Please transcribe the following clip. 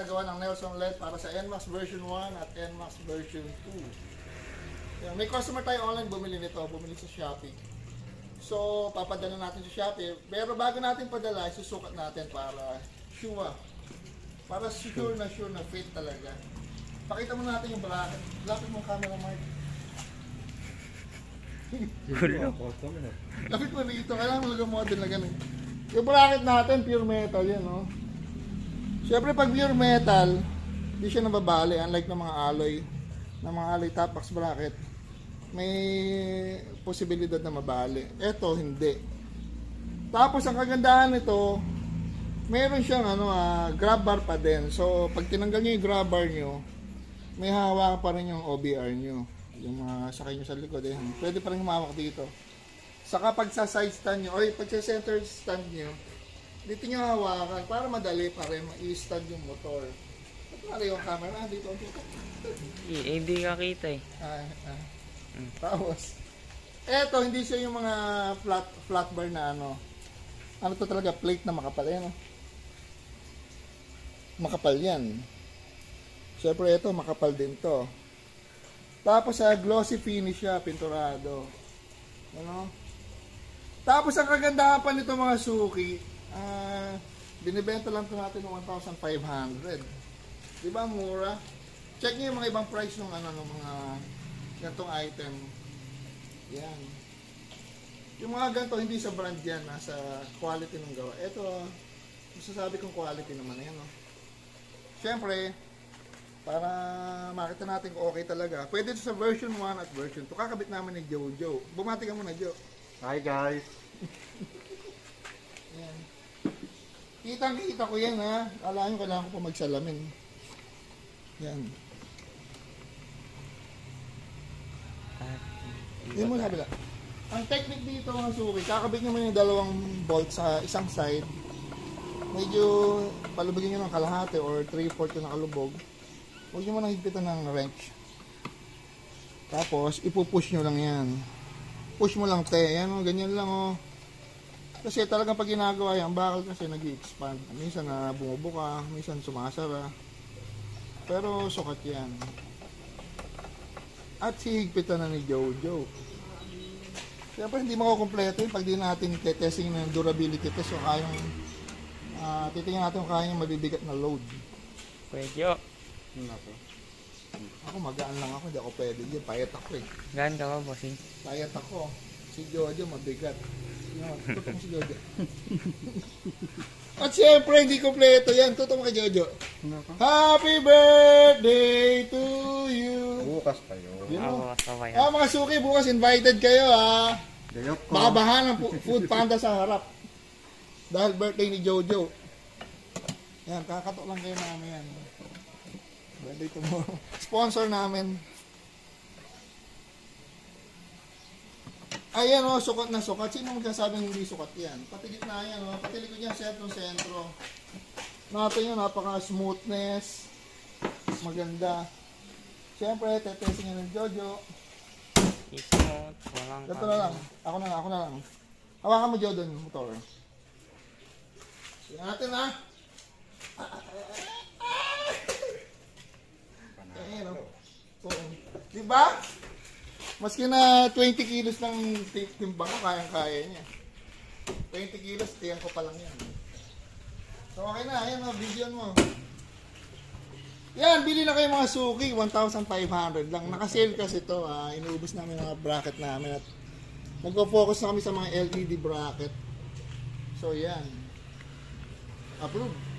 na gawa ng Nelson LED para sa NMAX version 1 at NMAX version 2. Yan, may customer tayo online bumili nito, bumili sa Shopee. So, papadala natin sa Shopee. Pero bago natin padala, susukat natin para sure. Para sure na sure na fit talaga. Pakita mo natin yung bracket. Lapit mo camera, Mark. Lapit mo rito, kailangan mo lang model na ganun. Yung bracket natin, pure metal yan, no? Siyempre, pag pure metal, hindi siya nababali, unlike ng mga alloy, ng mga alloy top box bracket, may posibilidad na mabali. Ito, hindi. Tapos, ang kagandahan nito, meron siyang ano, ah, grab bar pa din. So, pag tinanggal niyo yung grab bar niyo, may hawak pa rin yung OBR niyo. Yung mga sakay niyo sa likod, eh. pwede pa rin humawak dito. Saka pag sa side stand nyo, or pag sa center stand nyo, dito nyo hawakan para madali pa rin ma-stand yung motor. Ba't pala yung camera? Ah, dito. dito. Eh, hindi ka kita eh. Ah, ah. Tapos, eto, hindi siya yung mga flat, flat bar na ano. Ano to talaga, plate na makapal yan. oh. Makapal yan. Siyempre, ito, makapal din to. Tapos, sa glossy finish siya, pinturado. Ano? Tapos, ang kagandahan pa nito mga suki, ah, binibenta lang ito natin ng 1,500. Di ba, mura? Check niyo yung mga ibang price ng ano, ng mga ganitong item. Yan. Yung mga ganito, hindi sa brand yan, nasa quality ng gawa. Ito, masasabi kong quality naman yan. No? Siyempre, para makita natin kung okay talaga, pwede sa version 1 at version 2. Kakabit namin ni Jojo. Bumati ka muna, Jo. Hi guys. Yan. Kitang kita ko yan ha. Alam nyo, kailangan ko pa magsalamin. Yan. Yan mo sabi lang. Ang technique dito mga suki, kakabit nyo mo yung dalawang bolt sa isang side. Medyo palubogin nyo ng kalahati or 3-4 yung nakalubog. Huwag nyo mo nang higpitan ng wrench. Tapos, ipupush nyo lang yan. Push mo lang te. Yan o, ganyan lang o. Kasi talagang pag ginagawa yan, bakal kasi nag expand Minsan na bumubuka, minsan sumasara. Pero sukat yan. At sihigpitan na ni Jojo. Siyempre hindi makukompleto yun pag di natin testing ng durability test o kayang uh, titingnan natin kung kayang mabibigat na load. Pwede oh. Nako. Ako magaan lang ako, hindi ako pwede yun. Payat ako eh. Gaan ka ba, bossing? Payat ako. Si Jojo mabigat. Mo si Jojo. At siyempre, hindi kompleto yan. Tutok mo kay Jojo. Happy birthday to you. Bukas kayo. Yun. Oo, sabay. Ah, mga suki, bukas invited kayo ha. Gayok ko. Baka bahan ng pu- food panda sa harap. Dahil birthday ni Jojo. Yan, kakatok lang kayo namin yan. Birthday tomorrow. Sponsor namin. Ayan o, sukat na sukat. Sino magsasabing hindi sukat yan? Pati gitna yan o. Pati likod niya, sentro-sentro. Natin yun, napaka-smoothness. Maganda. Siyempre, tetesting yan ng Jojo. Walang Ito na lang. Ako na lang, ako na lang. Hawakan mo Jordan, motor. Sige natin ha. Ayan o. Oo. Di ba? Maski na 20 kilos ng timbang ko, kayang-kaya niya. 20 kilos, tiyan ko pa lang yan. So okay na, ayan o, video mo. Yan, bili na kayo mga suki, 1,500 lang. Nakasale kasi ito, ah. inuubos namin mga bracket namin at nagpo-focus na kami sa mga LED bracket. So yan. Approved.